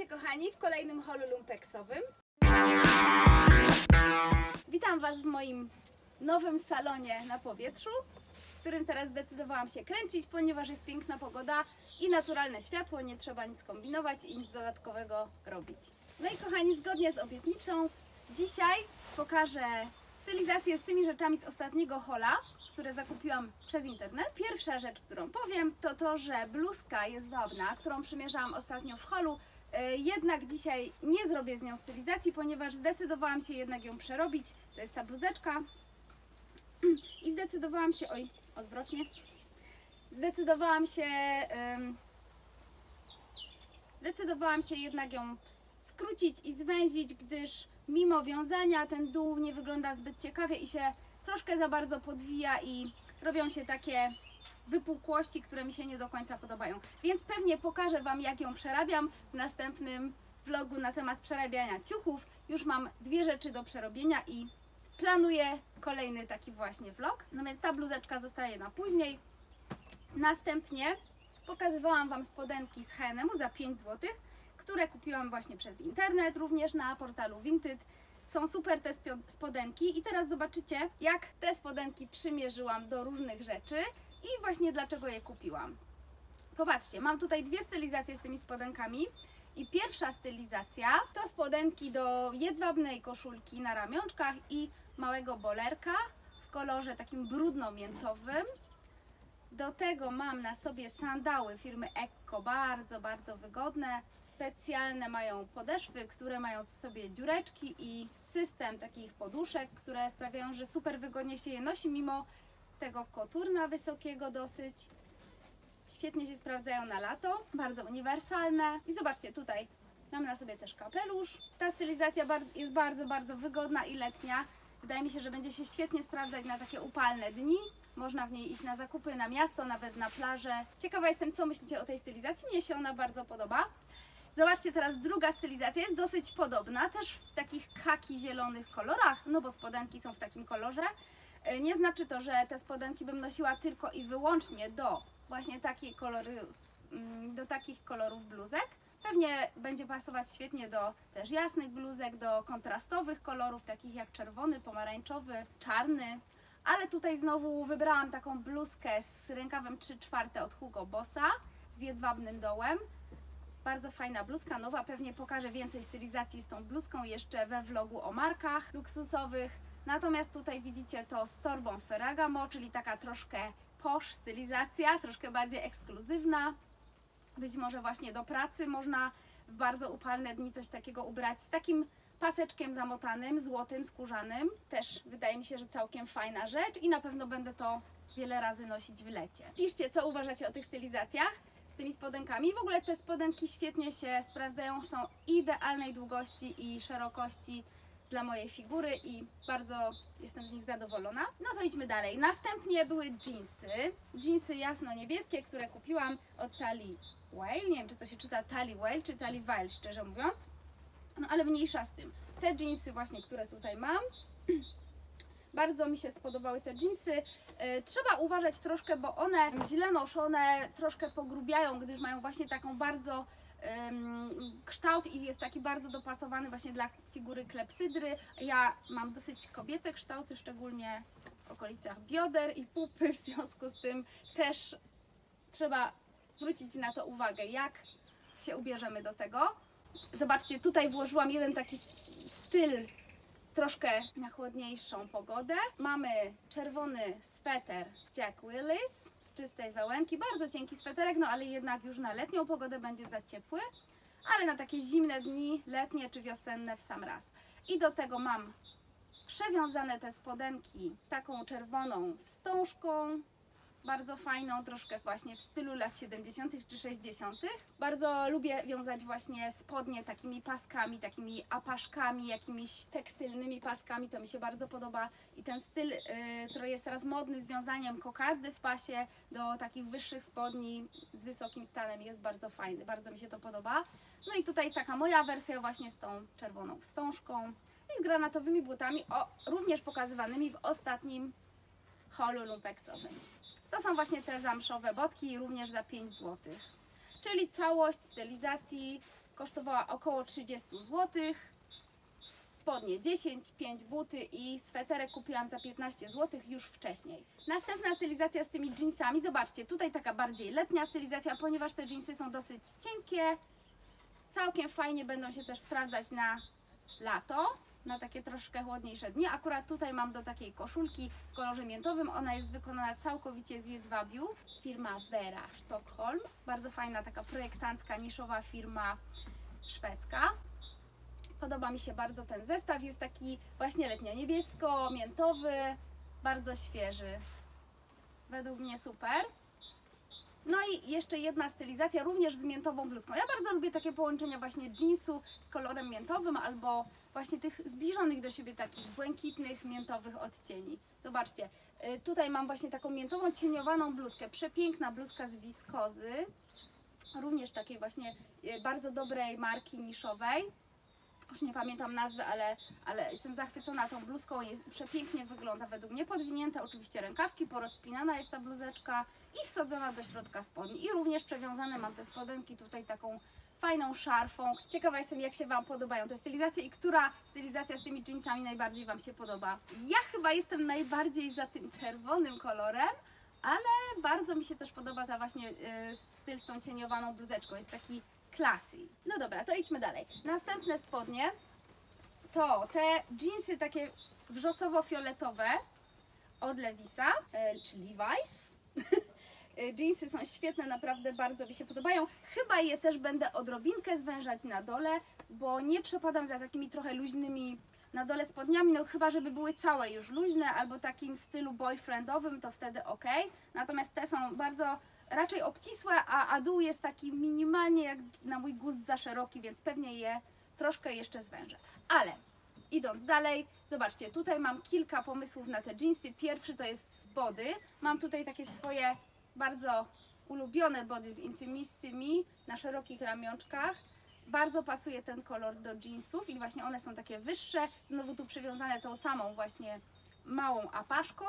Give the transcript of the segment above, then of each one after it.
Witajcie kochani w kolejnym holu lumpeksowym. Witam Was w moim nowym salonie na powietrzu, w którym teraz zdecydowałam się kręcić, ponieważ jest piękna pogoda i naturalne światło, nie trzeba nic kombinować i nic dodatkowego robić. No i kochani, zgodnie z obietnicą, dzisiaj pokażę stylizację z tymi rzeczami z ostatniego hola, które zakupiłam przez internet. Pierwsza rzecz, którą powiem, to to, że bluzka jest wabna, którą przymierzałam ostatnio w holu. E, Jednak dzisiaj nie zrobię z nią stylizacji, ponieważ zdecydowałam się jednak ją przerobić. To jest ta bluzeczka. I zdecydowałam się, oj, odwrotnie. Zdecydowałam się, em, zdecydowałam się jednak ją skrócić i zwęzić, gdyż mimo wiązania ten dół nie wygląda zbyt ciekawie i się troszkę za bardzo podwija i robią się takie wypukłości, które mi się nie do końca podobają. Więc pewnie pokażę Wam, jak ją przerabiam w następnym vlogu na temat przerabiania ciuchów. Już mam dwie rzeczy do przerobienia i planuję kolejny taki właśnie vlog. No więc ta bluzeczka zostaje na później. Następnie pokazywałam Wam spodenki z H&M za 5 zł, które kupiłam właśnie przez internet, również na portalu Vinted. Są super te spodenki i teraz zobaczycie, jak te spodenki przymierzyłam do różnych rzeczy i właśnie dlaczego je kupiłam. Popatrzcie, mam tutaj dwie stylizacje z tymi spodenkami. I pierwsza stylizacja to spodenki do jedwabnej koszulki na ramionczkach i małego bolerka w kolorze takim brudno-miętowym. Do tego mam na sobie sandały firmy Ekko, bardzo, bardzo wygodne. Specjalne mają podeszwy, które mają w sobie dziureczki i system takich poduszek, które sprawiają, że super wygodnie się je nosi, mimo tego koturna wysokiego dosyć. Świetnie się sprawdzają na lato, bardzo uniwersalne. I zobaczcie, tutaj mam na sobie też kapelusz. Ta stylizacja jest bardzo, bardzo wygodna i letnia. Wydaje mi się, że będzie się świetnie sprawdzać na takie upalne dni. Można w niej iść na zakupy, na miasto, nawet na plażę. Ciekawa jestem, co myślicie o tej stylizacji. Mnie się ona bardzo podoba. Zobaczcie teraz, druga stylizacja jest dosyć podobna, też w takich kaki zielonych kolorach, no bo spodenki są w takim kolorze. E, Nie znaczy to, że te spodenki bym nosiła tylko i wyłącznie do właśnie takiej kolory, mm, do takich kolorów bluzek. Pewnie będzie pasować świetnie do też jasnych bluzek, do kontrastowych kolorów, takich jak czerwony, pomarańczowy, czarny. Ale tutaj znowu wybrałam taką bluzkę z rękawem 3 czwarte od Hugo Bossa z jedwabnym dołem. Bardzo fajna bluzka, nowa. Pewnie pokażę więcej stylizacji z tą bluzką jeszcze we vlogu o markach luksusowych. Natomiast tutaj widzicie to z torbą Ferragamo, czyli taka troszkę posh stylizacja, troszkę bardziej ekskluzywna. Być może właśnie do pracy można w bardzo upalne dni coś takiego ubrać z takim paseczkiem zamotanym, złotym, skórzanym. Też wydaje mi się, że całkiem fajna rzecz i na pewno będę to wiele razy nosić w lecie. Piszcie, co uważacie o tych stylizacjach z tymi spodenkami. W ogóle te spodenki świetnie się sprawdzają, są idealnej długości i szerokości dla mojej figury i bardzo jestem z nich zadowolona. No to idźmy dalej. Następnie były jeansy. Jeansy jasno-niebieskie, które kupiłam od Tali Weil. Nie wiem, czy to się czyta Tali Weil, czy Tali Weil, szczerze mówiąc. No ale mniejsza z tym. Te jeansy właśnie, które tutaj mam. Bardzo mi się spodobały te jeansy. E, Trzeba uważać troszkę, bo one źle noszone troszkę pogrubiają, gdyż mają właśnie taką bardzo kształt i jest taki bardzo dopasowany właśnie dla figury klepsydry. Ja mam dosyć kobiece kształty, szczególnie w okolicach bioder i pupy, w związku z tym też trzeba zwrócić na to uwagę, jak się ubierzemy do tego. Zobaczcie, tutaj włożyłam jeden taki styl troszkę na chłodniejszą pogodę. Mamy czerwony sweter Jack Willis z czystej wełenki. Bardzo cienki sweterek, no ale jednak już na letnią pogodę będzie za ciepły. Ale na takie zimne dni, letnie czy wiosenne w sam raz. I do tego mam przewiązane te spodenki taką czerwoną wstążką, bardzo fajną, troszkę właśnie w stylu lat 70. czy 60. Bardzo lubię wiązać właśnie spodnie takimi paskami, takimi apaszkami, jakimiś tekstylnymi paskami, to mi się bardzo podoba i ten styl, y, który jest teraz modny z wiązaniem kokardy w pasie do takich wyższych spodni z wysokim stanem jest bardzo fajny, bardzo mi się to podoba. No i tutaj taka moja wersja właśnie z tą czerwoną wstążką i z granatowymi butami, o, również pokazywanymi w ostatnim holu lumpeksowym. To są właśnie te zamszowe botki, również za 5 zł. Czyli całość stylizacji kosztowała około 30 zł. Spodnie 10, 5 buty i sweterek kupiłam za 15 zł już wcześniej. Następna stylizacja z tymi jeansami. Zobaczcie, tutaj taka bardziej letnia stylizacja, ponieważ te jeansy są dosyć cienkie. Całkiem fajnie będą się też sprawdzać na lato, na takie troszkę chłodniejsze dni. Akurat tutaj mam do takiej koszulki w kolorze miętowym. Ona jest wykonana całkowicie z jedwabiu. Firma Vera Stockholm. Bardzo fajna, taka projektancka, niszowa firma szwedzka. Podoba mi się bardzo ten zestaw. Jest taki właśnie letnio-niebiesko-miętowy, bardzo świeży. Według mnie super. No i jeszcze jedna stylizacja, również z miętową bluzką. Ja bardzo lubię takie połączenia właśnie jeansu z kolorem miętowym albo właśnie tych zbliżonych do siebie takich błękitnych, miętowych odcieni. Zobaczcie, y, tutaj mam właśnie taką miętową, cieniowaną bluzkę. Przepiękna bluzka z wiskozy. Również takiej właśnie y, bardzo dobrej marki niszowej. Już nie pamiętam nazwy, ale, ale jestem zachwycona tą bluzką. Jest, przepięknie wygląda według mnie. Podwinięte oczywiście rękawki, porozpinana jest ta bluzeczka i wsadzona do środka spodni. I również przewiązane mam te spodenki tutaj taką fajną szarfą. Ciekawa jestem, jak się Wam podobają te stylizacje i która stylizacja z tymi jeansami najbardziej Wam się podoba. Ja chyba jestem najbardziej za tym czerwonym kolorem, ale bardzo mi się też podoba ta właśnie y, styl z tą cieniowaną bluzeczką. Jest taki classy. No dobra, to idźmy dalej. Następne spodnie to te jeansy takie wrzosowo-fioletowe od Levisa, y, czy Levi's. Jeansy są świetne, naprawdę bardzo mi się podobają. Chyba je też będę odrobinkę zwężać na dole, bo nie przepadam za takimi trochę luźnymi na dole spodniami, no chyba żeby były całe już luźne albo takim stylu boyfriendowym, to wtedy ok. Natomiast te są bardzo raczej obcisłe, a, a dół jest taki minimalnie jak na mój gust za szeroki, więc pewnie je troszkę jeszcze zwężę. Ale idąc dalej, zobaczcie, tutaj mam kilka pomysłów na te jeansy. Pierwszy to jest spody. Mam tutaj takie swoje bardzo ulubione body z Intimissimi na szerokich ramionczkach. Bardzo pasuje ten kolor do jeansów i właśnie one są takie wyższe. Znowu tu przywiązane tą samą właśnie małą apaszką.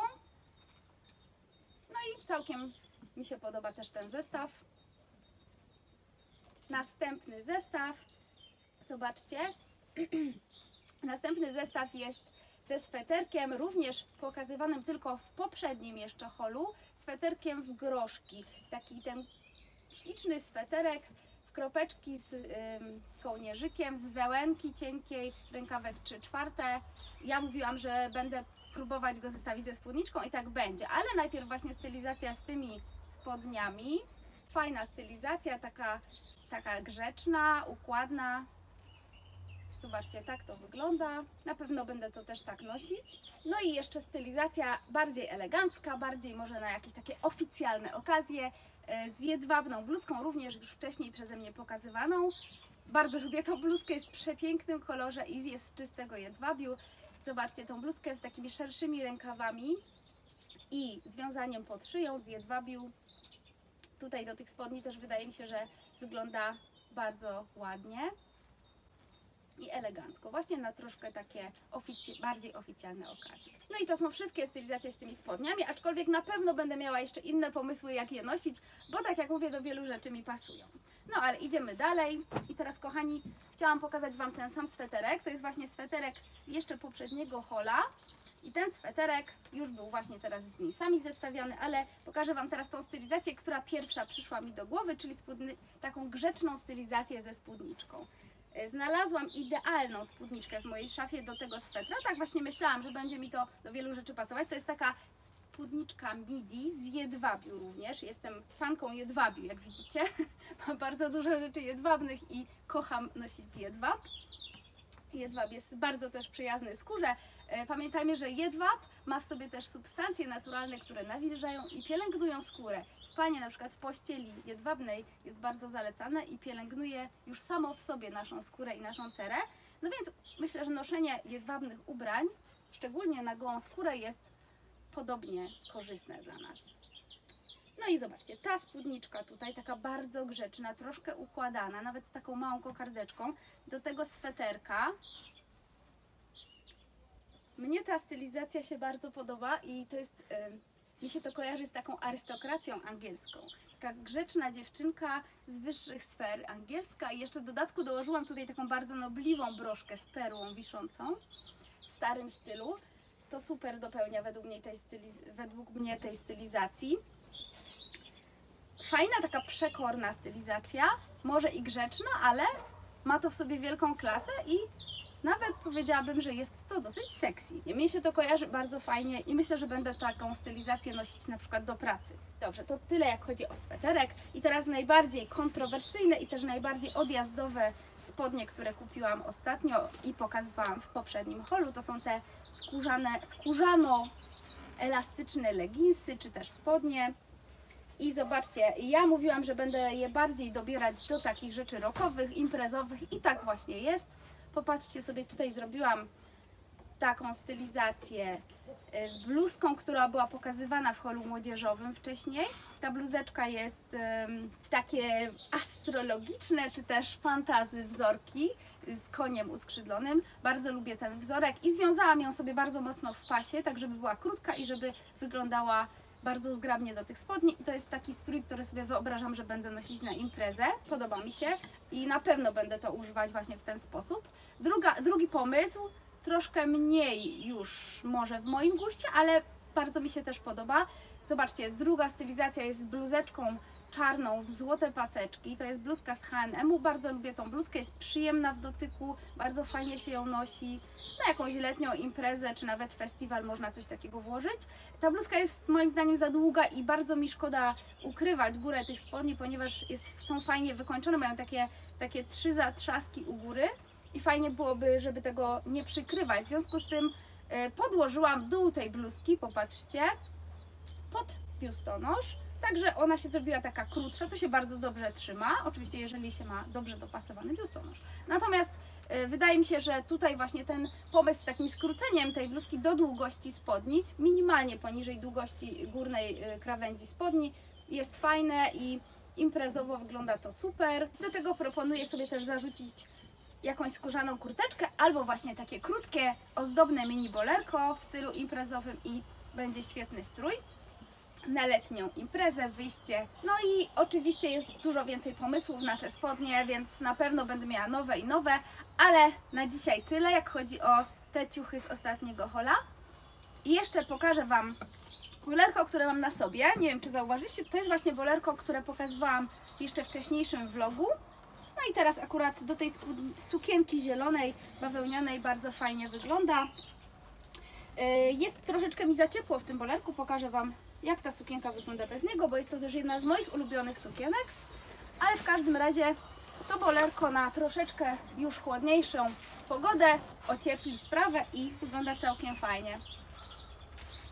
No i całkiem mi się podoba też ten zestaw. Następny zestaw. Zobaczcie. Następny zestaw jest ze sweterkiem, również pokazywanym tylko w poprzednim jeszcze holu, sweterkiem w groszki. Taki ten śliczny sweterek w kropeczki z, ym, z kołnierzykiem, z wełenki cienkiej, rękawek 3 czwarte. Ja mówiłam, że będę próbować go zestawić ze spódniczką i tak będzie, ale najpierw właśnie stylizacja z tymi spodniami. Fajna stylizacja, taka, taka grzeczna, układna. Zobaczcie, tak to wygląda. Na pewno będę to też tak nosić. No i jeszcze stylizacja bardziej elegancka, bardziej może na jakieś takie oficjalne okazje. e, Z jedwabną bluzką, również już wcześniej przeze mnie pokazywaną. Bardzo lubię tą bluzkę, jest w przepięknym kolorze i jest z czystego jedwabiu. Zobaczcie tą bluzkę z takimi szerszymi rękawami i związaniem pod szyją z jedwabiu. Tutaj do tych spodni też wydaje mi się, że wygląda bardzo ładnie i elegancko, właśnie na troszkę takie oficy- bardziej oficjalne okazje. No i to są wszystkie stylizacje z tymi spodniami, aczkolwiek na pewno będę miała jeszcze inne pomysły, jak je nosić, bo tak jak mówię, do wielu rzeczy mi pasują. No ale idziemy dalej i teraz kochani, chciałam pokazać Wam ten sam sweterek, to jest właśnie sweterek z jeszcze poprzedniego hola i ten sweterek już był właśnie teraz z jeansami zestawiony, ale pokażę Wam teraz tą stylizację, która pierwsza przyszła mi do głowy, czyli spódny, taką grzeczną stylizację ze spódniczką. E, Znalazłam idealną spódniczkę w mojej szafie do tego swetra. Tak właśnie myślałam, że będzie mi to do wielu rzeczy pasować. To jest taka spódniczka midi z jedwabiu również. Jestem fanką jedwabiu, jak widzicie. Mam bardzo dużo rzeczy jedwabnych i kocham nosić jedwab. Jedwab jest bardzo też przyjazny skórze. E, Pamiętajmy, że jedwab ma w sobie też substancje naturalne, które nawilżają i pielęgnują skórę. Spanie na przykład w pościeli jedwabnej jest bardzo zalecane i pielęgnuje już samo w sobie naszą skórę i naszą cerę. No więc myślę, że noszenie jedwabnych ubrań, szczególnie na gołą skórę, jest podobnie korzystne dla nas. No i zobaczcie, ta spódniczka tutaj, taka bardzo grzeczna, troszkę układana, nawet z taką małą kokardeczką, do tego sweterka. Mnie ta stylizacja się bardzo podoba i to jest, em, mi się to kojarzy z taką arystokracją angielską. taka grzeczna dziewczynka z wyższych sfer, angielska i jeszcze w dodatku dołożyłam tutaj taką bardzo nobliwą broszkę z perłą wiszącą w starym stylu. To super dopełnia według mnie tej, styliz- według mnie tej stylizacji. Fajna, taka przekorna stylizacja, może i grzeczna, ale ma to w sobie wielką klasę i nawet powiedziałabym, że jest to dosyć sexy. Mnie się to kojarzy bardzo fajnie i myślę, że będę taką stylizację nosić na przykład do pracy. Dobrze, to tyle jak chodzi o sweterek. I teraz najbardziej kontrowersyjne i też najbardziej odjazdowe spodnie, które kupiłam ostatnio i pokazywałam w poprzednim holu, to są te skórzane, skórzano elastyczne leginsy czy też spodnie. I zobaczcie, ja mówiłam, że będę je bardziej dobierać do takich rzeczy rockowych, imprezowych i tak właśnie jest. Popatrzcie sobie, tutaj zrobiłam taką stylizację e, z bluzką, która była pokazywana w holu młodzieżowym wcześniej. Ta bluzeczka jest takie astrologiczne, czy też fantazy wzorki z koniem uskrzydlonym. Bardzo lubię ten wzorek i związałam ją sobie bardzo mocno w pasie, tak żeby była krótka i żeby wyglądała bardzo zgrabnie do tych spodni i to jest taki strój, który sobie wyobrażam, że będę nosić na imprezę. Podoba mi się i na pewno będę to używać właśnie w ten sposób. Druga, drugi pomysł, troszkę mniej już może w moim guście, ale bardzo mi się też podoba. Zobaczcie, druga stylizacja jest z bluzeczką czarną w złote paseczki. To jest bluzka z H&M-u. Bardzo lubię tą bluzkę, jest przyjemna w dotyku, bardzo fajnie się ją nosi. Na jakąś letnią imprezę, czy nawet festiwal można coś takiego włożyć. Ta bluzka jest moim zdaniem za długa i bardzo mi szkoda ukrywać górę tych spodni, ponieważ jest, są fajnie wykończone, mają takie, takie trzy zatrzaski u góry i fajnie byłoby, żeby tego nie przykrywać. W związku z tym y, podłożyłam dół tej bluzki, popatrzcie, pod biustonosz, także ona się zrobiła taka krótsza, to się bardzo dobrze trzyma, oczywiście jeżeli się ma dobrze dopasowany biustonosz. Natomiast y, wydaje mi się, że tutaj właśnie ten pomysł z takim skróceniem tej bluzki do długości spodni, minimalnie poniżej długości górnej y, krawędzi spodni, jest fajne i imprezowo wygląda to super. Do tego proponuję sobie też zarzucić jakąś skórzaną kurteczkę albo właśnie takie krótkie, ozdobne mini bolerko w stylu imprezowym i będzie świetny strój na letnią imprezę, wyjście. No i oczywiście jest dużo więcej pomysłów na te spodnie, więc na pewno będę miała nowe i nowe, ale na dzisiaj tyle, jak chodzi o te ciuchy z ostatniego hola. I jeszcze pokażę Wam bolerko, które mam na sobie. Nie wiem, czy zauważyliście, to jest właśnie bolerko, które pokazywałam w jeszcze wcześniejszym vlogu. No i teraz akurat do tej sukienki zielonej, bawełnianej bardzo fajnie wygląda. Yy, Jest troszeczkę mi za ciepło w tym bolerku, pokażę Wam jak ta sukienka wygląda bez niego, bo jest to też jedna z moich ulubionych sukienek. Ale w każdym razie to bolerko na troszeczkę już chłodniejszą pogodę ociepli sprawę i wygląda całkiem fajnie.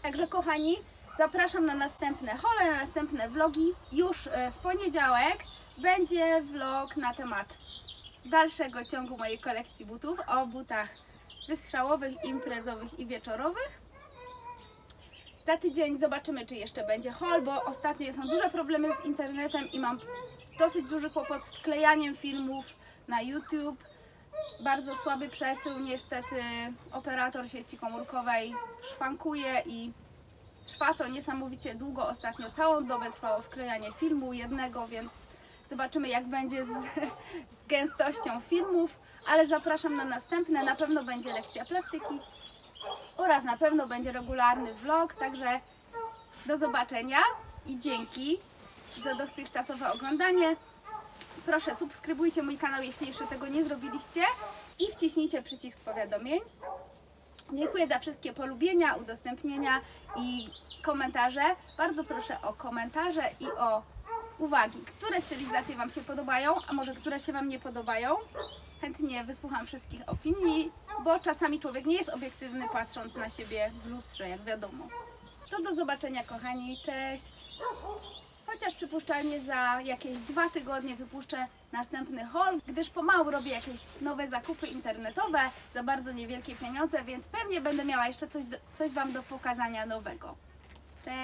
Także kochani, zapraszam na następne hole, na następne vlogi. Już e, w poniedziałek będzie vlog na temat dalszego ciągu mojej kolekcji butów o butach wystrzałowych, imprezowych i wieczorowych. Za tydzień zobaczymy, czy jeszcze będzie haul, bo ostatnio są duże problemy z internetem i mam dosyć duży kłopot z wklejaniem filmów na YouTube. Bardzo słaby przesył, niestety operator sieci komórkowej szwankuje i trwa to niesamowicie długo. Ostatnio całą dobę trwało wklejanie filmu jednego, więc zobaczymy jak będzie z, z gęstością filmów, ale zapraszam na następne. Na pewno będzie lekcja plastyki oraz na pewno będzie regularny vlog, także do zobaczenia i dzięki za dotychczasowe oglądanie. Proszę subskrybujcie mój kanał, jeśli jeszcze tego nie zrobiliście i wciśnijcie przycisk powiadomień. Dziękuję za wszystkie polubienia, udostępnienia i komentarze. Bardzo proszę o komentarze i o uwagi, które stylizacje Wam się podobają, a może które się Wam nie podobają. Chętnie wysłucham wszystkich opinii, bo czasami człowiek nie jest obiektywny patrząc na siebie w lustrze, jak wiadomo. To do zobaczenia kochani, cześć! Chociaż przypuszczalnie za jakieś dwa tygodnie wypuszczę następny haul, gdyż pomału robię jakieś nowe zakupy internetowe za bardzo niewielkie pieniądze, więc pewnie będę miała jeszcze coś, coś Wam do pokazania nowego. Cześć!